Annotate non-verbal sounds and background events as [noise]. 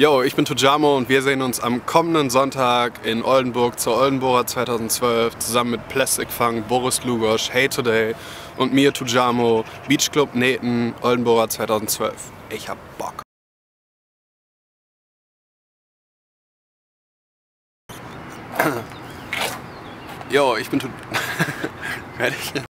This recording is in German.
Yo, ich bin Tujamo und wir sehen uns am kommenden Sonntag in Oldenburg zur Oldenburger 2012 zusammen mit Plastic Funk, Boris Lugosch, Hey Today und mir Tujamo, Beach Club Neten, Oldenburger 2012. Ich hab Bock. [clears throat] Yo, ich bin Tujamo. [laughs]